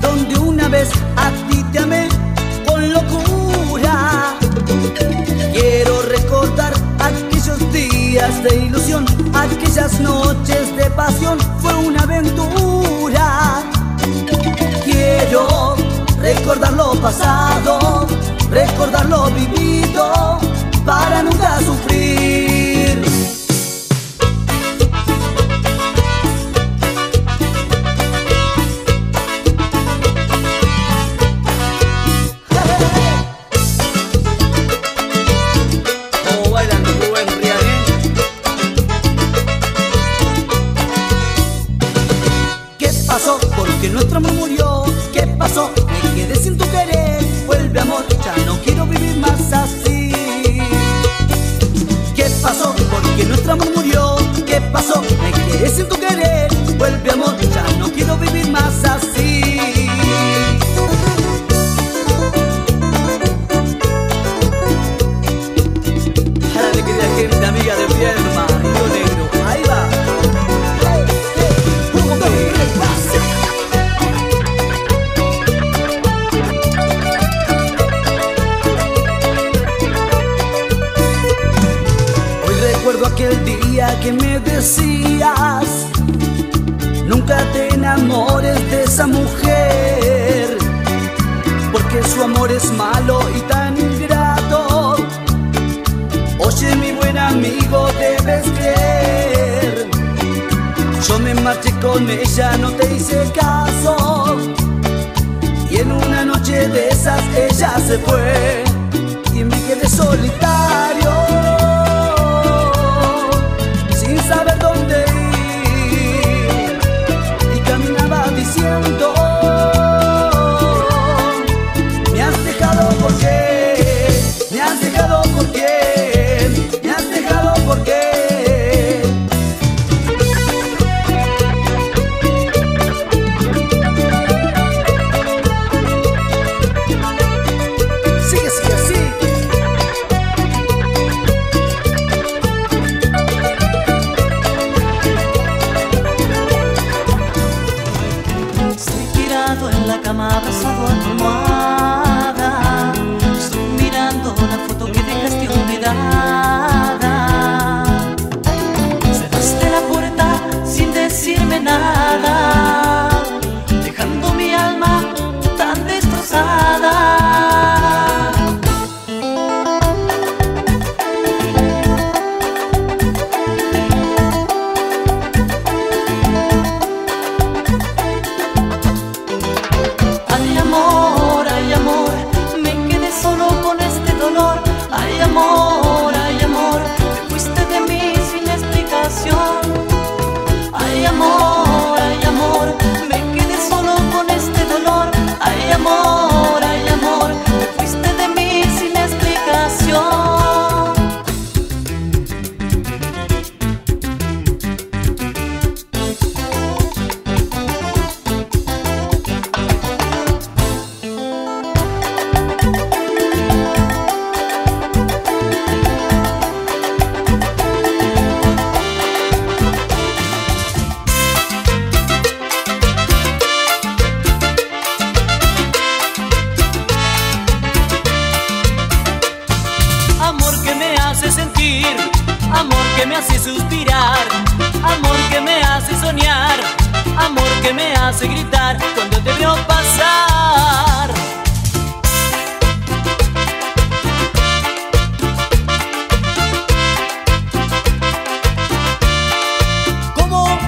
donde una vez a ti te amé con locura. Quiero recordar aquellos días de ilusión, aquellas noches de pasión, fue una aventura. Quiero recordar lo pasado, recordar lo vivido ya se fue y me quedé solitario. que me hace gritar cuando te veo pasar. ¿Cómo?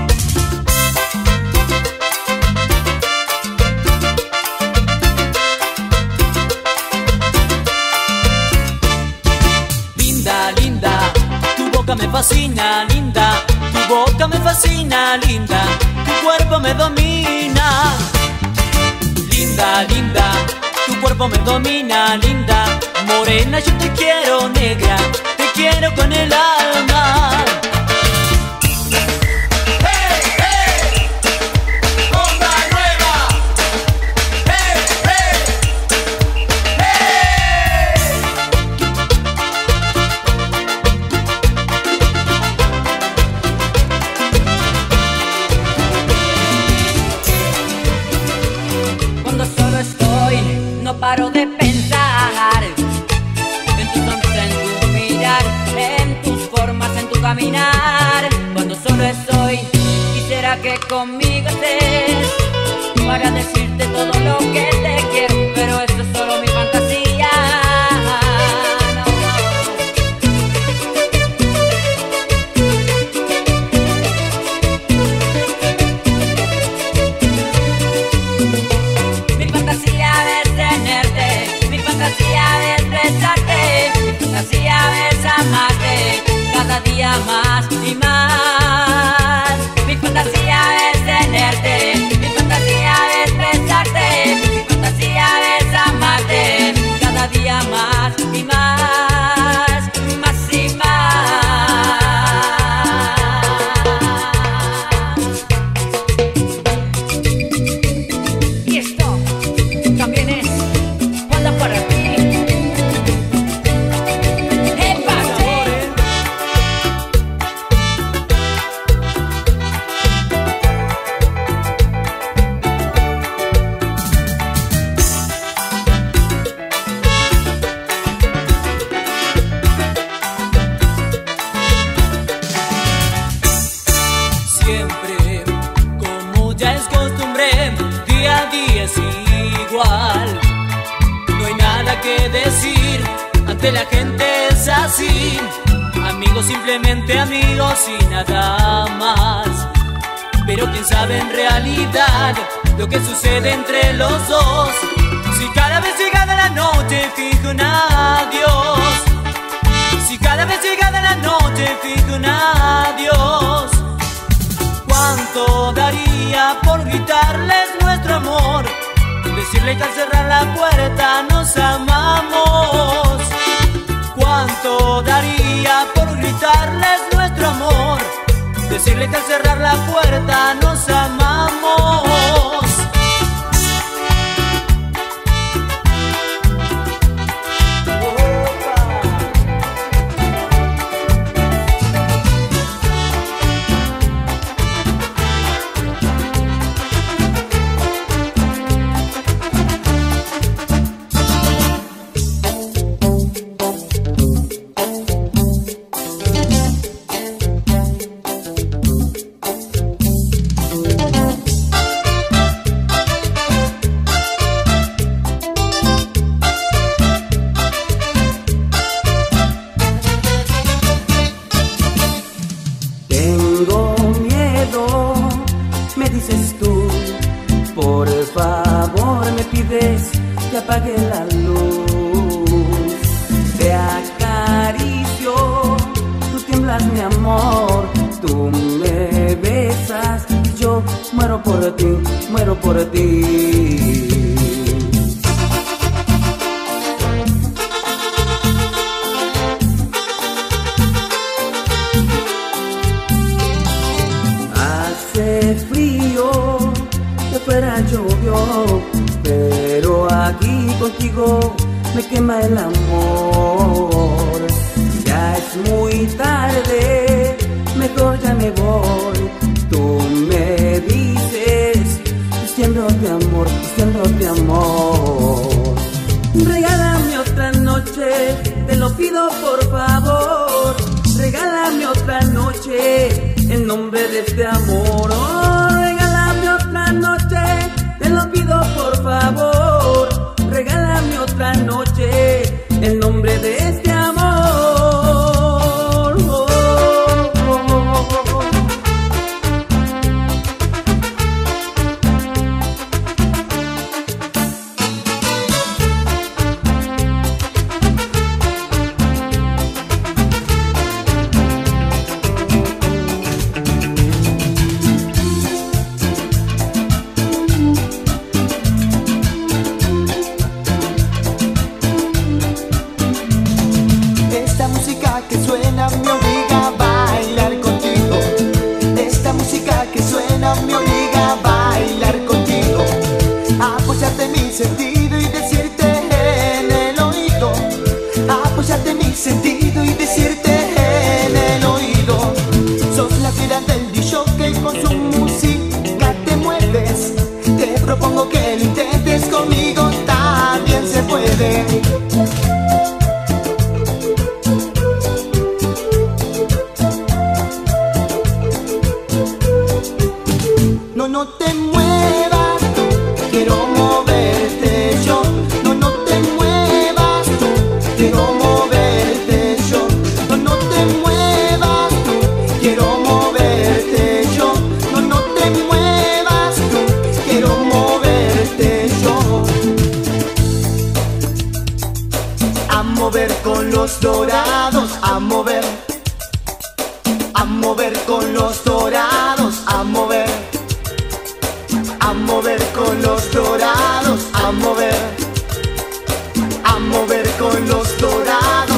Linda, linda, tu boca me fascina, linda, tu boca me fascina, linda cuerpo me domina. Linda, linda, tu cuerpo me domina, linda. Morena, yo te quiero negra, te quiero con el alma. Nada. Pero quién sabe en realidad lo que sucede entre los dos. Si cada vez llegada la noche fijo un adiós. Si cada vez llegada la noche fijo un adiós. ¿Cuánto daría por gritarles nuestro amor? Decirle que al cerrar la puerta nos amamos. ¿Cuánto daría por gritarles nuestro amor? Decirle que al cerrar la puerta nos amamos. Es muy tarde, mejor ya me voy. Tú me dices, diciéndote amor, diciéndote amor. Regálame otra noche, te lo pido por favor. Regálame otra noche, en nombre de este amor. Que suena me mover con los dorados, a mover. A mover con los dorados, a mover. A mover con los dorados, a mover. A mover con los dorados,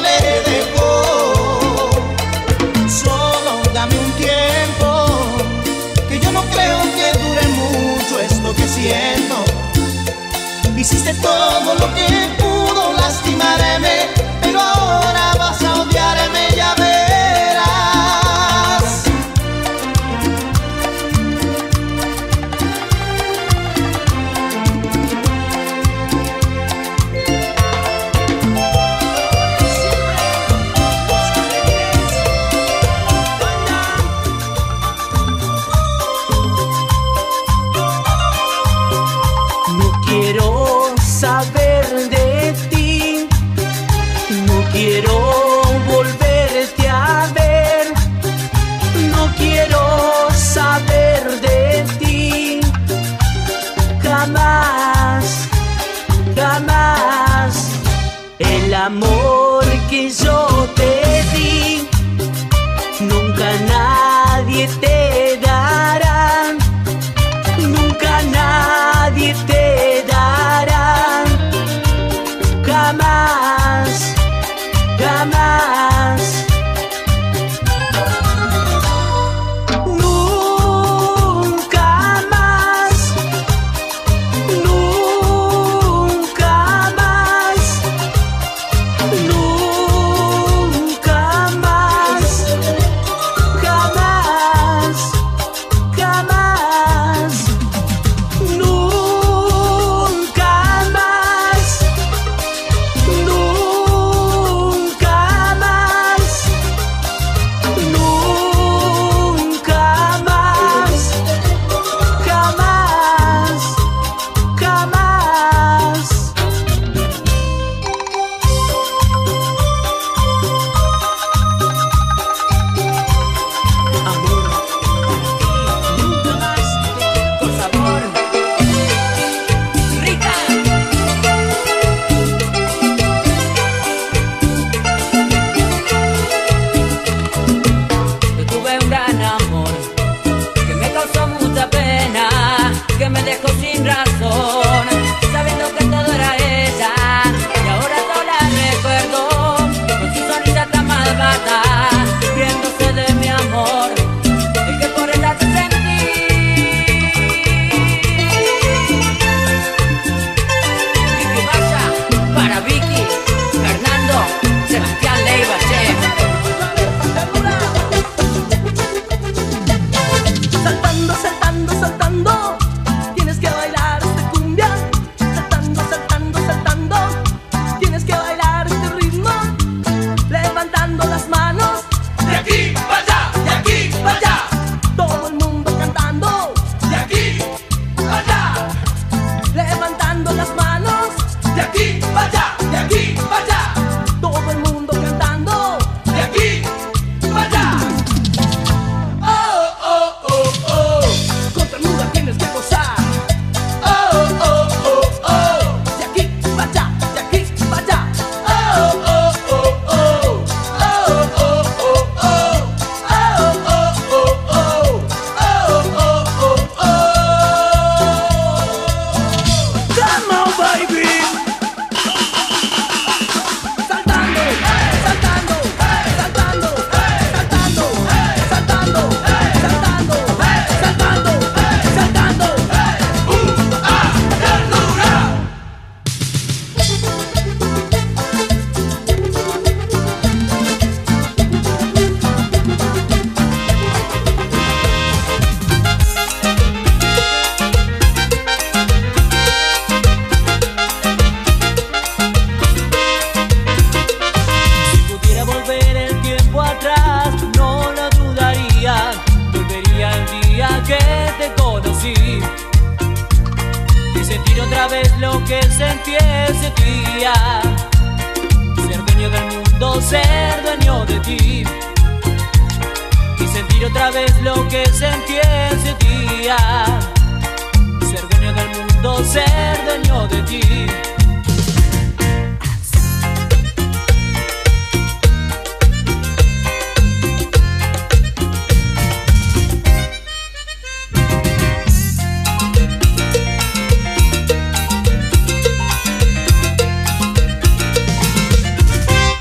me. Solo dame un tiempo, que yo no creo que dure mucho esto que siento. Hiciste todo lo que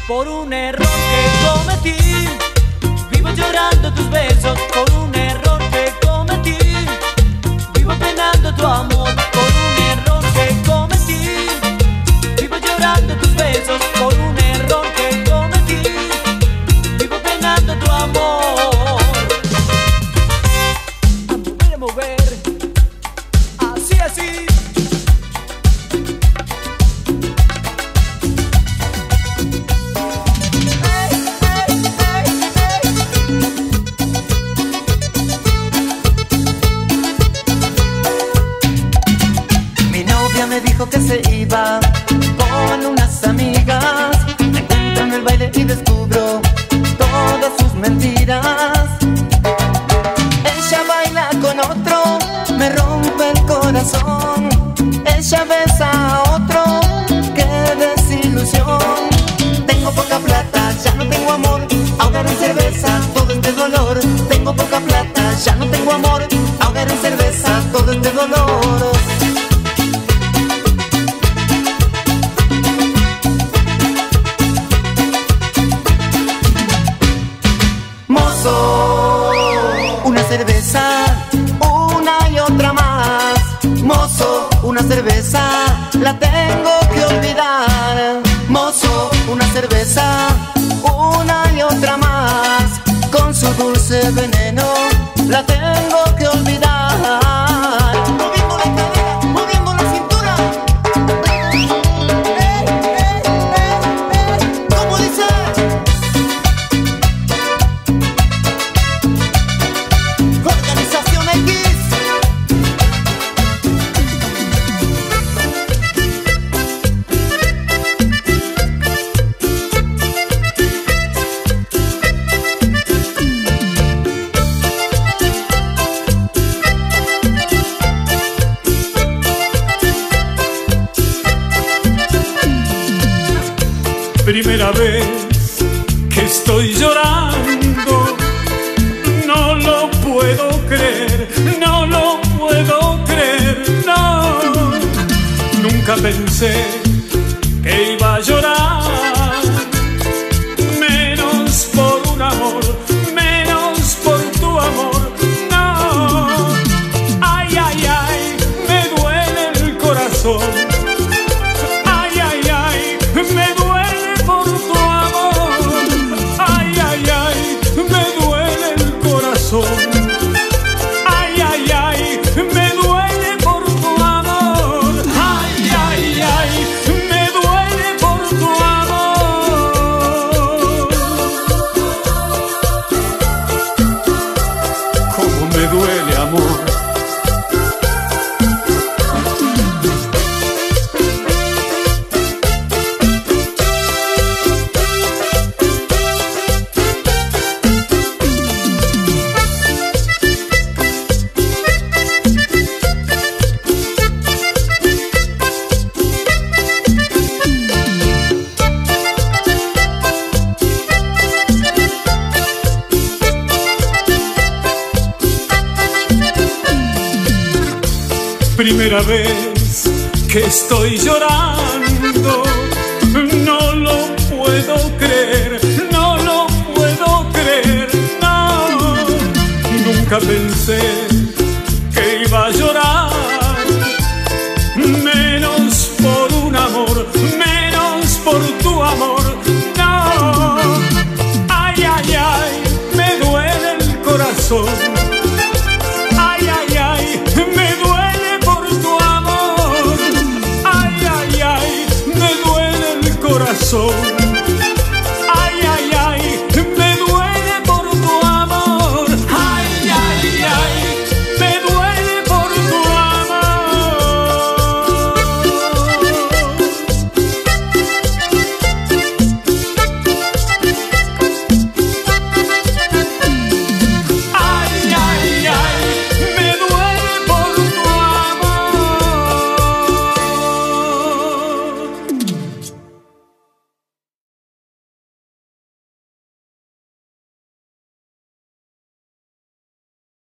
por un error corazón.